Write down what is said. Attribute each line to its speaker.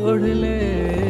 Speaker 1: छोड़ ले